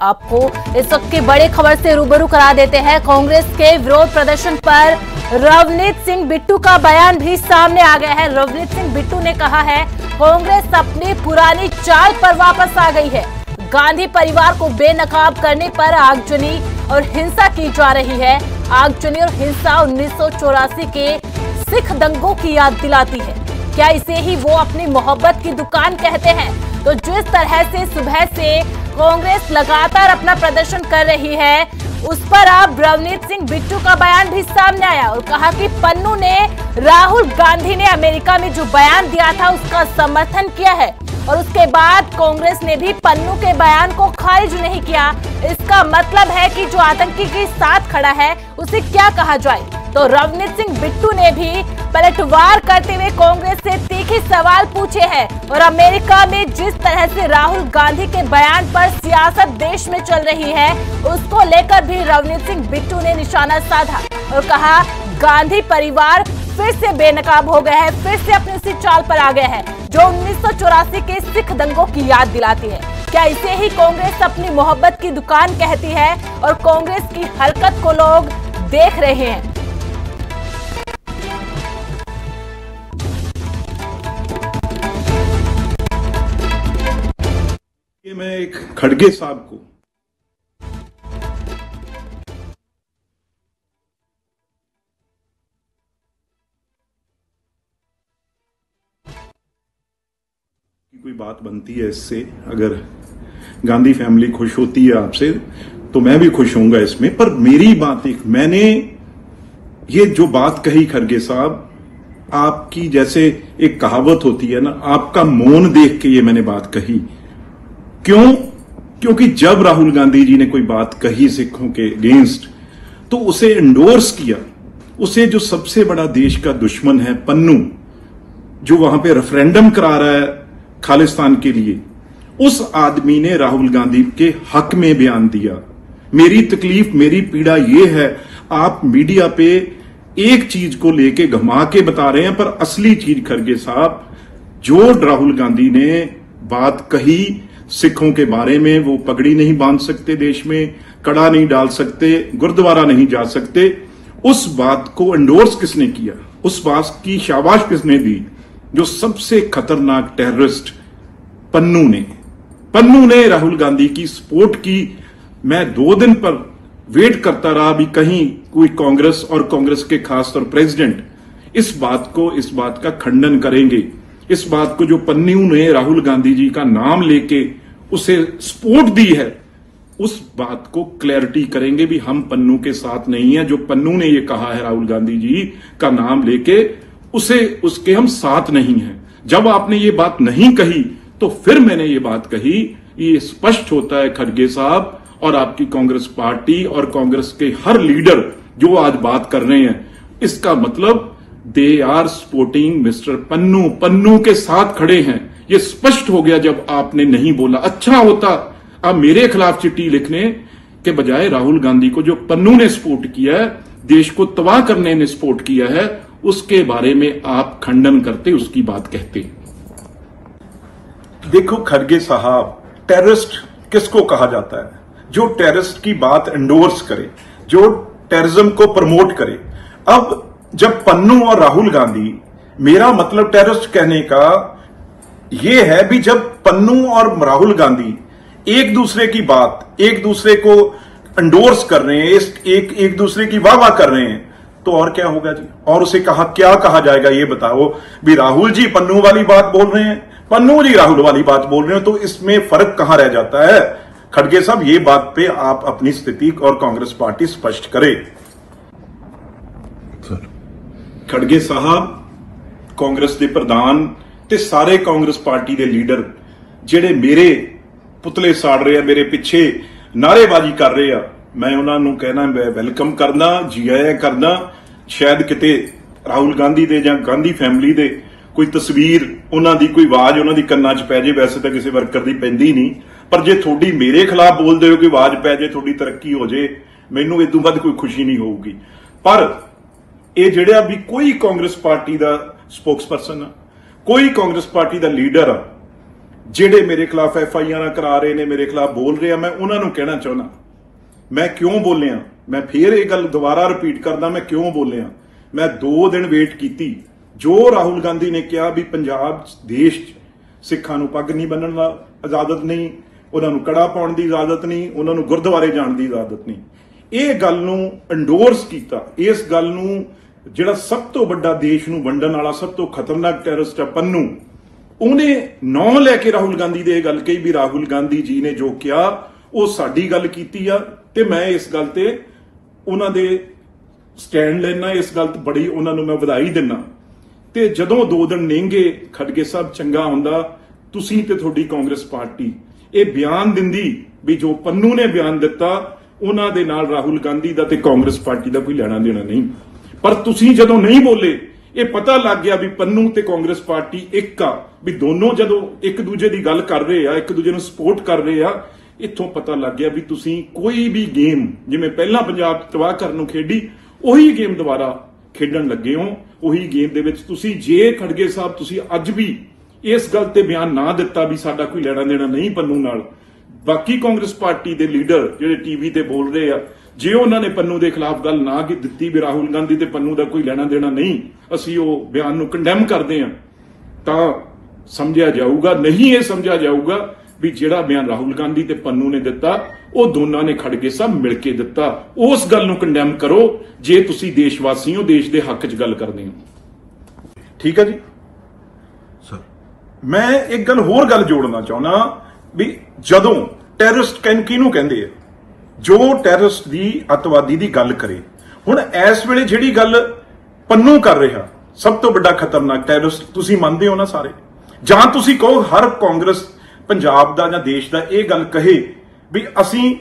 आपको इस वक्त की बड़ी खबर से रूबरू करा देते हैं। कांग्रेस के विरोध प्रदर्शन पर रवनीत सिंह बिट्टू का बयान भी सामने आ गया है। रवनीत सिंह बिट्टू ने कहा है, कांग्रेस अपनी पुरानी चाल पर वापस आ गई है। गांधी परिवार को बेनकाब करने पर आगजनी और हिंसा की जा रही है। आगजनी और हिंसा उन्नीस सौ चौरासी के सिख दंगों की याद दिलाती है। क्या इसे ही वो अपनी मोहब्बत की दुकान कहते हैं? तो जिस तरह से सुबह से कांग्रेस लगातार अपना प्रदर्शन कर रही है। उस पर अब रवनीत सिंह बिट्टू का बयान भी सामने आया और कहा कि पन्नू ने राहुल गांधी ने अमेरिका में जो बयान दिया था, उसका समर्थन किया है। और उसके बाद कांग्रेस ने भी पन्नू के बयान को खारिज नहीं किया। इसका मतलब है कि जो आतंकी के साथ खड़ा है, उसे क्या कहा जाए? तो रवनीत सिंह बिट्टू ने भी पलटवार करते हुए कांग्रेस से तीखे सवाल पूछे हैं और अमेरिका में जिस तरह से राहुल गांधी के बयान पर सियासत देश में चल रही है, उसको लेकर भी रवनीत सिंह बिट्टू ने निशाना साधा और कहा, गांधी परिवार फिर से बेनकाब हो गया है, फिर से अपनी उसी चाल पर आ गया है, जो उन्नीस सौ चौरासी के सिख दंगों की याद दिलाती है। क्या इसे ही कांग्रेस अपनी मोहब्बत की दुकान कहती है और कांग्रेस की हरकत को लोग देख रहे हैं? ये मैं एक खड़गे साहब को कोई बात बनती है इससे, अगर गांधी फैमिली खुश होती है आपसे तो मैं भी खुश होऊँगा इसमें। पर मेरी बात एक, मैंने ये जो बात कही खड़गे साहब, आपकी जैसे एक कहावत होती है ना, आपका मौन देख के ये मैंने बात कही। क्यों? क्योंकि जब राहुल गांधी जी ने कोई बात कही सिखों के अगेंस्ट तो उसे इंडोर्स किया। उसे जो सबसे बड़ा देश का दुश्मन है, पन्नू, जो वहाँ पे रेफरेंडम करा रहा है खालिस्तान के लिए, उस आदमी ने राहुल गांधी के हक में बयान दिया। मेरी तकलीफ़, मेरी पीड़ा यह है, आप मीडिया पे एक चीज़ को लेके घमा के बता रहे हैं, पर असली चीज़ खरगे साहब, जो राहुल गांधी ने बात कही सिखों के बारे में वो पगड़ी नहीं बाँध सकते देश में, कड़ा नहीं डाल सकते, गुरुद्वारा नहीं जा सकते। उस बात को एंडोर्स किसने किया? उस बात की शाबाश किसने दी? जो सबसे खतरनाक टेररिस्ट पन्नू ने। पन्नू ने राहुल गांधी की सपोर्ट की। मैं दो दिन पर वेट करता रहा भी कहीं कोई कांग्रेस और कांग्रेस के खास तौर प्रेसिडेंट इस बात को, इस बात का खंडन करेंगे। इस बात को जो पन्नू ने राहुल गांधी जी का नाम लेके उसे सपोर्ट दी है, उस बात को क्लैरिटी करेंगे भी हम पन्नू के साथ नहीं है, जो पन्नू ने ये कहा है राहुल गांधी जी का नाम लेके, उसे, उसके हम साथ नहीं हैं। जब आपने ये बात नहीं कही तो फिर मैंने ये बात कही, ये स्पष्ट होता है खड़गे साहब और आपकी कांग्रेस पार्टी और कांग्रेस के हर लीडर जो आज बात कर रहे हैं। इसका मतलब they are supporting mister Pannu Pannu के साथ खड़े हैं। ये स्पष्ट हो गया जब आपने नहीं बोला। अच्छा होता, आप मेरे खिलाफ चिट्ठी लिखने के बजाय राहुल गांधी को जो पन्नू ने सपोर्ट किया है, देश को तबाह करने ने सपोर्ट किया है, उसके बारे में आप खंडन करते, उसकी बात कहते। देखो खड़गे साहब, टेररिस्ट किसको कहा जाता है? जो टेररिस्ट की बात एंडोर्स करे, जो टेररिज्म को प्रमोट करे। अब जब पन्नू और राहुल गांधी, मेरा मतलब टेररिस्ट कहने का ये है भी जब पन्नू और राहुल गांधी एक दूसरे की बात एक दूसरे को एंडोर्स कर रहे हैं एक एक दूसरे की वाह वाह कर रहे हैं तो और क्या होगा जी? और उसे कहा क्या कहा जाएगा ये बताओ? भी राहुल जी पन्नू वाली बात बोल रहे हैं। पन्नू जी राहुल वाली बात बोल रहे हैं तो इसमें फ़र्क कहाँ रह जाता है? खड़गे साहब ये बात पे आप अपनी स्थिति और कांग्रेस पार्टी स्पष्ट करे। खड़गे साहब कांग्रेस के प्रधान ਤੇ ਸਾਰੇ ਕਾਂਗਰਸ ਪਾਰਟੀ ਦੇ ਲੀਡਰ ਜਿਹੜੇ ਮੇਰੇ ਪੁਤਲੇ ਸਾੜ ਰਹੇ ਆ, ਮੇਰੇ ਪਿੱਛੇ ਨਾਰੇਬਾਜ਼ੀ ਕਰ ਰਹੇ ਆ, ਮੈਂ ਉਹਨਾਂ ਨੂੰ ਕਹਿਣਾ ਵੈਲਕਮ ਕਰਨਾ ਜੀ ਆਇਆਂ ਕਰਨਾ, ਸ਼ਾਇਦ ਕਿਤੇ ਰਾਹੁਲ ਗਾਂਧੀ ਦੇ ਜਾਂ ਗਾਂਧੀ ਫੈਮਿਲੀ ਦੇ ਕੋਈ ਤਸਵੀਰ, ਉਹਨਾਂ ਦੀ ਕੋਈ ਆਵਾਜ਼, ਉਹਨਾਂ ਦੀ ਕੰਨਾਂ 'ਚ ਪੈ ਜੇ, ਵੈਸੇ ਤਾਂ ਕਿਸੇ ਵਰਕਰ ਦੀ ਪੈਂਦੀ ਨਹੀਂ, ਪਰ ਜੇ ਤੁਹਾਡੀ ਮੇਰੇ ਖਿਲਾਫ ਬੋਲਦੇ ਹੋ ਕਿ ਆਵਾਜ਼ ਪੈ ਜੇ, ਤੁਹਾਡੀ ਤਰੱਕੀ ਹੋ ਜੇ, ਮੈਨੂੰ ਇਦੋਂ ਵੱਧ ਕੋਈ ਖੁਸ਼ੀ ਨਹੀਂ ਹੋਊਗੀ। ਪਰ ਇਹ ਜਿਹੜਾ ਵੀ ਕੋਈ ਕਾਂਗਰਸ ਪਾਰਟੀ ਦਾ ਸਪੋਕਸਪਰਸਨ ਆ ਕੋਈ ਕਾਂਗਰਸ ਪਾਰਟੀ ਦਾ ਲੀਡਰ ਜਿਹੜੇ ਮੇਰੇ ਖਿਲਾਫ ਐਫ ਆਈ ਆਰ ਕਰਾ ਰਹੇ ਨੇ, ਮੇਰੇ ਖਿਲਾਫ ਬੋਲ ਰਹੇ ਆ, ਮੈਂ ਉਹਨਾਂ ਨੂੰ ਕਹਿਣਾ ਚਾਹੁੰਦਾ। ਮੈਂ ਕਿਉਂ ਬੋਲਿਆ? ਮੈਂ ਫੇਰ ਇਹ ਗੱਲ ਦੁਬਾਰਾ ਰਿਪੀਟ ਕਰਦਾ, ਮੈਂ ਕਿਉਂ ਬੋਲਿਆ? ਮੈਂ 2 ਦਿਨ ਵੇਟ ਕੀਤੀ। ਜੋ ਰਾਹੁਲ ਗਾਂਧੀ ਨੇ ਕਿਹਾ ਵੀ ਪੰਜਾਬ ਦੇਸ਼ 'ਚ ਸਿੱਖਾਂ ਨੂੰ ਪੱਗ ਨਹੀਂ ਬੰਨਣ ਦਾ ਇਜਾਜ਼ਤ ਨਹੀਂ, ਉਹਨਾਂ ਨੂੰ ਕੜਾ ਪਾਉਣ ਦੀ ਇਜਾਜ਼ਤ ਨਹੀਂ, ਉਹਨਾਂ ਨੂੰ ਗੁਰਦੁਆਰੇ ਜਾਣ ਦੀ ਇਜਾਜ਼ਤ ਨਹੀਂ। ਇਹ ਗੱਲ ਨੂੰ ਐਂਡੋਰਸ ਕੀਤਾ, ਇਸ ਗੱਲ ਨੂੰ ਜਿਹੜਾ ਸਭ ਤੋਂ ਵੱਡਾ ਦੇਸ਼ ਨੂੰ ਵੰਡਣ ਵਾਲਾ, ਸਭ ਤੋਂ ਖਤਰਨਾਕ ਟੈਰਰਿਸਟ ਹੈ ਪੰਨੂ, ਉਹਨੇ ਨਾਂ ਲੈ ਕੇ ਰਾਹੁਲ ਗਾਂਧੀ ਦੇ ਇਹ ਗੱਲ ਕਹੀ ਵੀ ਰਾਹੁਲ ਗਾਂਧੀ ਜੀ ਨੇ ਜੋ ਕਿਹਾ, ਉਹ ਸਾਡੀ ਗੱਲ ਕੀਤੀ ਆ ਤੇ ਮੈਂ ਇਸ ਗੱਲ ਤੇ ਉਹਨਾਂ ਦੇ ਸਟੈਂਡ ਲੈਣਾ ਇਸ ਗੱਲ ਤੇ ਬੜੀ ਉਹਨਾਂ ਨੂੰ ਮੈਂ ਵਧਾਈ ਦਿੰਨਾ। ਤੇ ਜਦੋਂ ਦੋ ਦਿਨ ਲੰਘੇ ਖੜਗੇ ਸਾਹਿਬ ਚੰਗਾ ਹੁੰਦਾ, ਤੁਸੀਂ ਤੇ ਤੁਹਾਡੀ ਕਾਂਗਰਸ ਪਾਰਟੀ, ਇਹ ਬਿਆਨ ਦਿੰਦੀ ਵੀ ਜੋ ਪੰਨੂ ਨੇ ਬਿਆਨ ਦਿੱਤਾ, ਉਹਨਾਂ ਦੇ ਨਾਲ ਰਾਹੁਲ ਗਾਂਧੀ ਦਾ ਤੇ ਕਾਂਗਰਸ ਪਾਰਟੀ ਦਾ ਕੋਈ ਲੈਣਾ ਦੇਣਾ ਨਹੀਂ। ਪਰ ਤੁਸੀਂ ਜਦੋਂ ਨਹੀਂ ਬੋਲੇ, ਇਹ ਪਤਾ ਲੱਗ ਗਿਆ ਵੀ ਪੰਨੂ ਤੇ ਕਾਂਗਰਸ ਪਾਰਟੀ ਇੱਕ ਆ, ਵੀ ਦੋਨੋਂ ਜਦੋਂ ਇੱਕ ਦੂਜੇ ਦੀ ਗੱਲ ਕਰ ਰਹੇ ਆ, ਇੱਕ ਦੂਜੇ ਨੂੰ ਸਪੋਰਟ ਕਰ ਰਹੇ ਆ, ਇੱਥੋਂ ਪਤਾ ਲੱਗ ਗਿਆ ਵੀ ਤੁਸੀਂ ਕੋਈ ਵੀ ਗੇਮ ਜਿਵੇਂ ਪਹਿਲਾਂ ਪੰਜਾਬ ਤਬਾਹ ਕਰਨ ਨੂੰ ਖੇਡੀ, ਉਹੀ ਗੇਮ ਦੁਬਾਰਾ ਖੇਡਣ ਲੱਗੇ ਹੋ। ਉਹੀ ਗੇਮ ਦੇ ਵਿੱਚ ਤੁਸੀਂ ਜੇ ਖੜਗੇ ਸਾਹਿਬ, ਤੁਸੀਂ ਅੱਜ ਵੀ ਇਸ ਗੱਲ ਤੇ ਬਿਆਨ ਨਾ ਦਿੱਤਾ ਵੀ ਸਾਡਾ ਕੋਈ ਲੈਣਾ ਦੇਣਾ ਨਹੀਂ ਪੰਨੂ ਨਾਲ। ਬਾਕੀ ਕਾਂਗਰਸ ਪਾਰਟੀ ਦੇ ਲੀਡਰ ਜਿਹੜੇ ਟੀਵੀ ਤੇ ਬੋਲ ਰਹੇ ਆ ਜੇ ਉਹਨਾਂ ਨੇ ਪੰਨੂ ਦੇ ਖਿਲਾਫ ਗੱਲ ਨਾ ਕੀ ਦਿੱਤੀ ਵੀ ਰਾਹੁਲ ਗਾਂਧੀ ਤੇ ਪੰਨੂ ਦਾ ਕੋਈ ਲੈਣਾ ਦੇਣਾ ਨਹੀਂ, ਅਸੀਂ ਉਹ ਬਿਆਨ ਨੂੰ ਕੰਡੈਮ ਕਰਦੇ ਹਾਂ, ਤਾਂ ਸਮਝਿਆ ਜਾਊਗਾ, ਨਹੀਂ ਇਹ ਸਮਝਿਆ ਜਾਊਗਾ ਵੀ ਜਿਹੜਾ ਬਿਆਨ ਰਾਹੁਲ ਗਾਂਧੀ ਤੇ ਪੰਨੂ ਨੇ ਦਿੱਤਾ, ਉਹ ਦੋਨਾਂ ਨੇ ਖੜ ਕੇ ਸਭ ਮਿਲ ਕੇ ਦਿੱਤਾ। ਉਸ ਗੱਲ ਨੂੰ ਕੰਡੈਮ ਕਰੋ, ਜੇ ਤੁਸੀਂ ਦੇਸ਼ ਵਾਸੀ ਹੋ, ਦੇਸ਼ ਦੇ ਹੱਕ 'ਚ ਗੱਲ ਕਰਦੇ ਹੋ। ਠੀਕ ਹੈ ਜੀ? ਸਰ, ਮੈਂ ਇੱਕ ਗੱਲ ਹੋਰ ਗੱਲ ਜੋੜਨਾ ਚਾਹੁੰਦਾ ਵੀ ਜਦੋਂ ਟੈਰਰਿਸਟ ਕਹਿੰ ਕਿਹਨੂੰ ਕਹਿੰਦੇ ਆ ਜੋ ਟੈਰਰਿਸਟ ਦੀ ਅਤਵਾਦੀ ਦੀ ਗੱਲ ਕਰੇ। ਹੁਣ ਇਸ ਵੇਲੇ ਜਿਹੜੀ ਗੱਲ ਪੰਨੂ ਕਰ ਰਿਹਾ, ਸਭ ਤੋਂ ਵੱਡਾ ਖਤਰਨਾਕ ਟੈਰਰਿਸਟ ਤੁਸੀਂ ਮੰਨਦੇ ਹੋ ਨਾ ਸਾਰੇ? ਜਾਂ ਤੁਸੀਂ ਕਹੋ ਹਰ ਕਾਂਗਰਸ ਪੰਜਾਬ ਦਾ ਜਾਂ ਦੇਸ਼ ਦਾ ਇਹ ਗੱਲ ਕਹੇ ਵੀ ਅਸੀਂ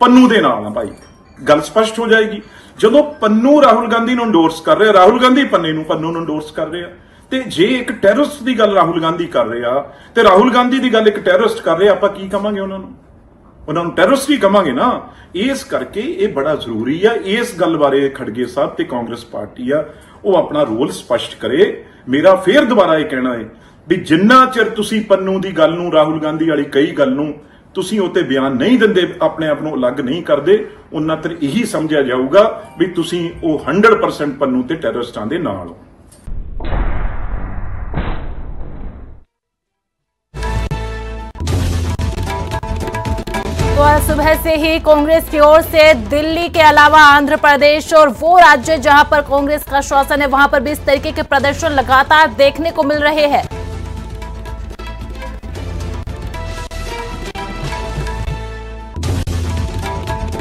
ਪੰਨੂ ਦੇ ਨਾਲ ਆ ਭਾਈ। ਗੱਲ ਸਪਸ਼ਟ ਹੋ ਜਾਏਗੀ। ਜਦੋਂ ਪੰਨੂ ਰਾਹੁਲ ਗਾਂਧੀ ਨੂੰ ਇੰਡੋਰਸ ਕਰ ਰਿਹਾ, ਰਾਹੁਲ ਗਾਂਧੀ ਪੰਨੇ ਨੂੰ ਪੰਨੂ ਨੂੰ ਇੰਡੋਰਸ ਕਰ ਰਿਹਾ, ਤੇ ਜੇ ਇੱਕ ਟੈਰਰਿਸਟ ਦੀ ਗੱਲ ਰਾਹੁਲ ਗਾਂਧੀ ਕਰ ਰਿਹਾ, ਤੇ ਰਾਹੁਲ ਗਾਂਧੀ ਦੀ ਗੱਲ ਇੱਕ ਟੈਰਰਿਸਟ ਕਰ ਰਿਹਾ, ਆਪਾਂ ਕੀ ਕਵਾਂਗੇ ਉਹਨਾਂ ਨੂੰ? ਉਹਨਾਂ ਨੂੰ ਟੈਰਰਿਸਟ ਵੀ ਕਵਾਂਗੇ ਨਾ। ਇਸ ਕਰਕੇ ਇਹ ਬੜਾ ਜ਼ਰੂਰੀ ਆ। ਇਸ ਗੱਲ ਬਾਰੇ ਖੜਗੇ ਸਾਹਿਬ ਤੇ ਕਾਂਗਰਸ ਪਾਰਟੀ ਆ, ਉਹ ਆਪਣਾ ਰੋਲ ਸਪਸ਼ਟ ਕਰੇ। ਮੇਰਾ ਫੇਰ ਦੁਬਾਰਾ ਇਹ ਕਹਿਣਾ ਹੈ ਵੀ ਜਿੰਨਾ ਚਿਰ ਤੁਸੀਂ ਪੰਨੂ ਦੀ ਗੱਲ ਨੂੰ, ਰਾਹੁਲ ਗਾਂਧੀ ਵਾਲੀ ਕਈ ਗੱਲ ਨੂੰ ਤੁਸੀਂ ਉਤੇ ਬਿਆਨ ਨਹੀਂ ਦਿੰਦੇ, ਆਪਣੇ ਆਪ ਨੂੰ ਅਲੱਗ ਨਹੀਂ ਕਰਦੇ, ਉਹਨਾਂ ਤਰ ਇਹੀ ਸਮਝਿਆ ਜਾਊਗਾ ਵੀ ਤੁਸੀਂ ਉਹ 100% ਪੰਨੂ ਤੇ ਟੈਰਰਿਸਟਾਂ ਦੇ ਨਾਲ ਹੋ। आज सुबह से ही कांग्रेस की ओर से दिल्ली के अलावा आंध्र प्रदेश और वो राज्य जहाँ पर कांग्रेस का शासन है, वहाँ पर भी इस तरीके के प्रदर्शन लगातार देखने को मिल रहे हैं।